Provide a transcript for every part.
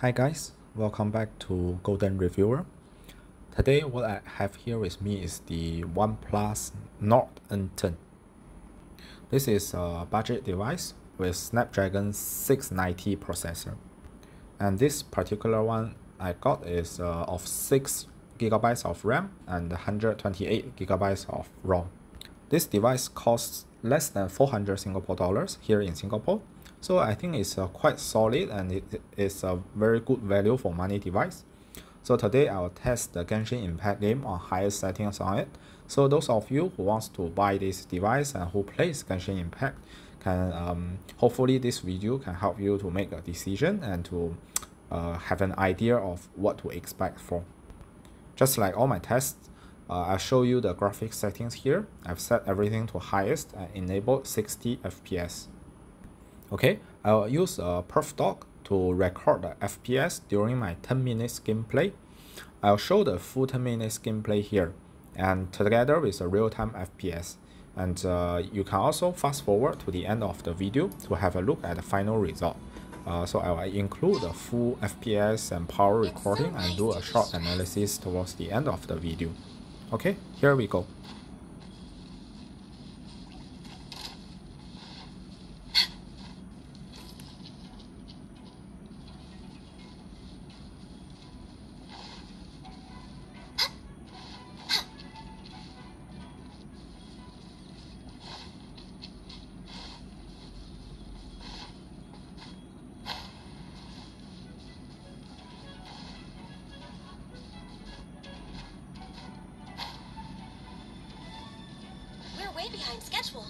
Hi guys, welcome back to Golden Reviewer. Today what I have here with me is the OnePlus Nord N10. This is a budget device with Snapdragon 690 processor. And this particular one I got is uh, of 6 gigabytes of RAM and 128 gigabytes of ROM. This device costs less than 400 Singapore dollars here in Singapore. So I think it's uh, quite solid and it is a very good value for money device. So today I'll test the Genshin Impact game on highest settings on it. So those of you who wants to buy this device and who plays Genshin Impact can um, hopefully this video can help you to make a decision and to uh, have an idea of what to expect for. Just like all my tests, uh, I'll show you the graphics settings here. I've set everything to highest and enabled 60 FPS. Okay, I'll use a PerfDog to record the FPS during my 10 minutes gameplay. I'll show the full 10 minutes gameplay here and together with a real-time FPS. And uh, you can also fast forward to the end of the video to have a look at the final result. Uh, so I will include the full FPS and power recording and do a short analysis towards the end of the video. Okay, here we go. Way behind schedule.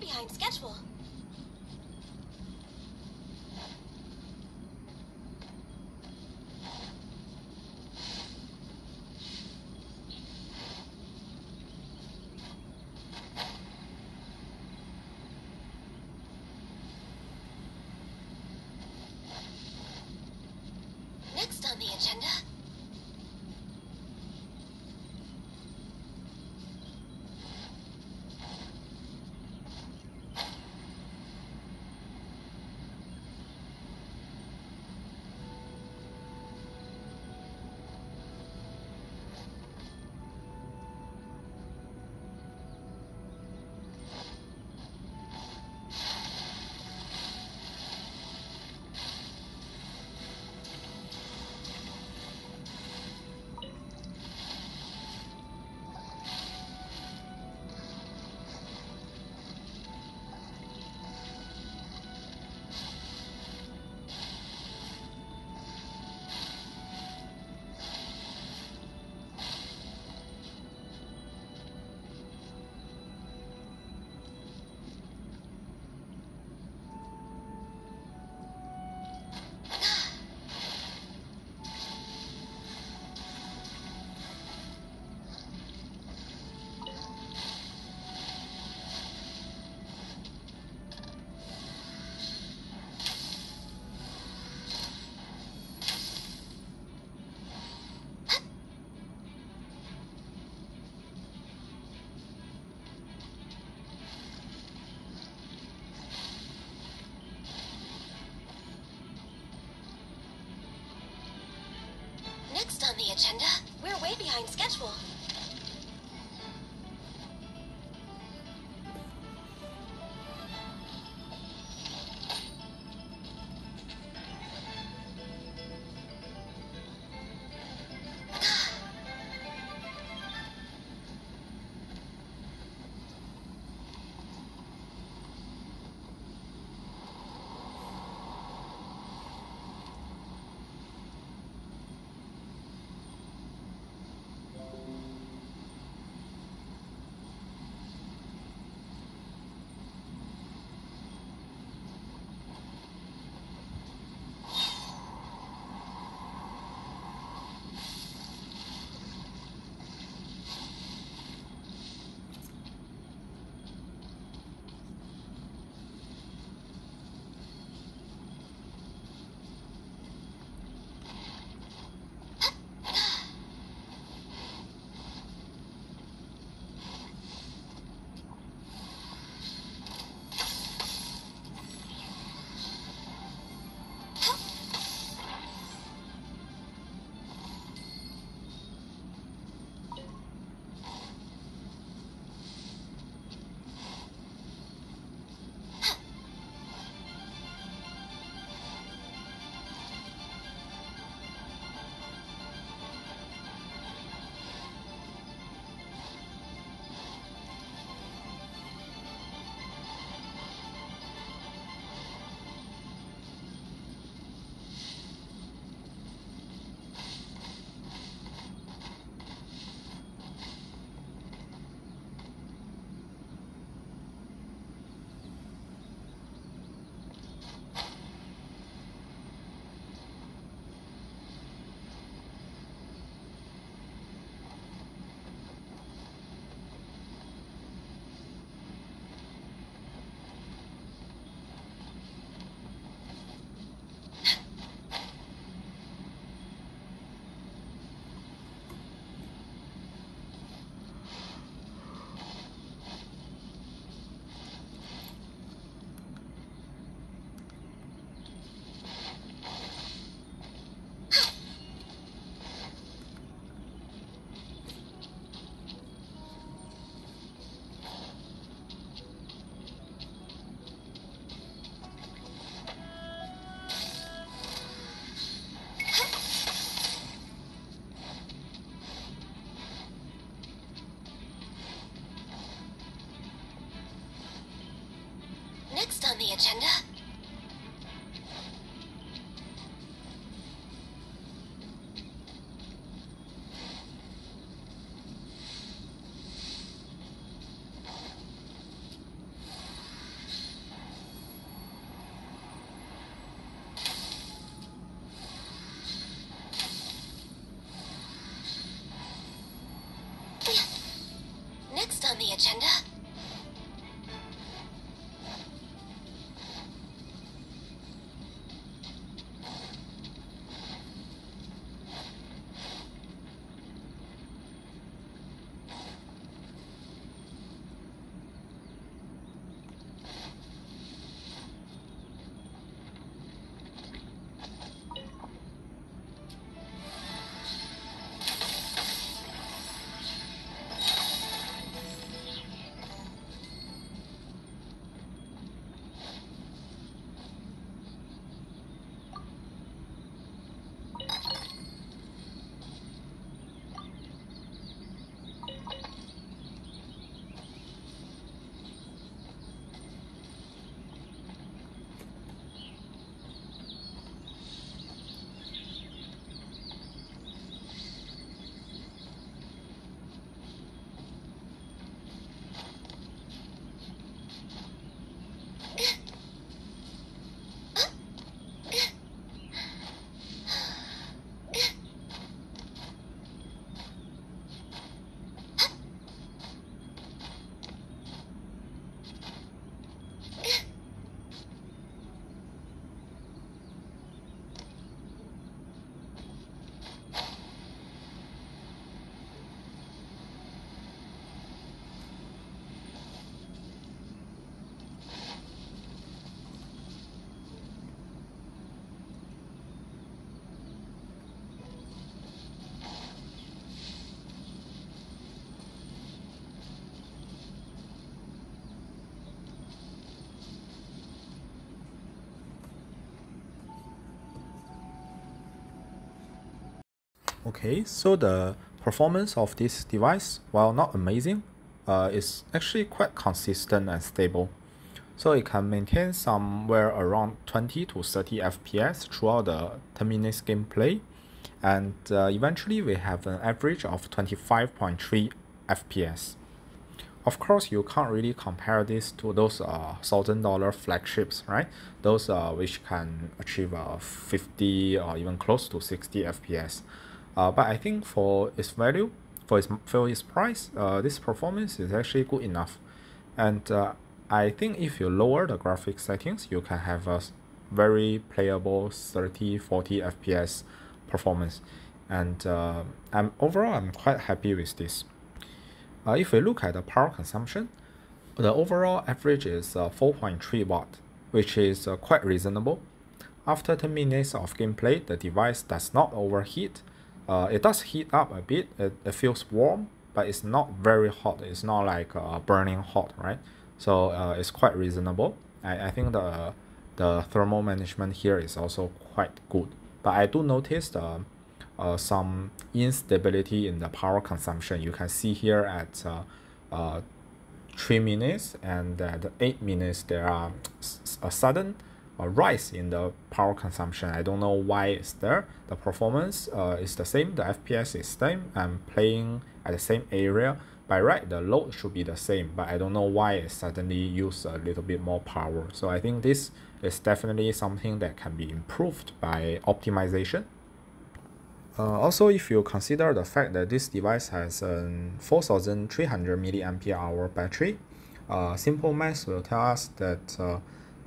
Behind schedule. Agenda? We're way behind schedule. Okay, so the performance of this device, while not amazing, uh, is actually quite consistent and stable. So it can maintain somewhere around 20 to 30 FPS throughout the 10 minutes gameplay. And uh, eventually we have an average of 25.3 FPS. Of course, you can't really compare this to those uh, thousand dollar flagships, right? Those uh, which can achieve uh, 50 or even close to 60 FPS. Uh, but I think for its value, for its for its price, uh, this performance is actually good enough. And uh, I think if you lower the graphics settings, you can have a very playable 30 40 FPS performance. And uh, I'm overall I'm quite happy with this. Uh, if we look at the power consumption, the overall average is uh, 4.3 watt, which is uh, quite reasonable. After 10 minutes of gameplay, the device does not overheat. Uh, it does heat up a bit, it, it feels warm, but it's not very hot. It's not like uh, burning hot, right? So uh, it's quite reasonable. I, I think the the thermal management here is also quite good. But I do notice the uh, some instability in the power consumption. You can see here at uh, uh, 3 minutes and at 8 minutes there are a sudden uh, rise in the power consumption. I don't know why it's there. The performance uh, is the same, the FPS is the same. I'm playing at the same area. By right, the load should be the same, but I don't know why it suddenly use a little bit more power. So I think this is definitely something that can be improved by optimization. Uh, also, if you consider the fact that this device has a 4300 milliampere hour battery, uh, simple math will tell us that uh,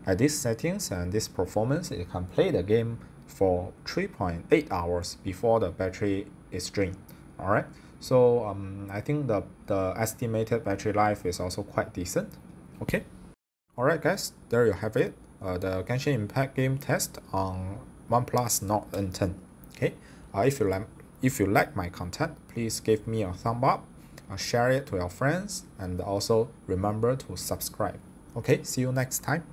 at these settings and this performance, it can play the game for 3.8 hours before the battery is drained. Alright, so um, I think the, the estimated battery life is also quite decent. Okay, alright guys, there you have it. Uh, the Genshin Impact game test on OnePlus Nord N10. Okay, uh, if you like if you like my content, please give me a thumb up, uh, share it to your friends, and also remember to subscribe. Okay, see you next time.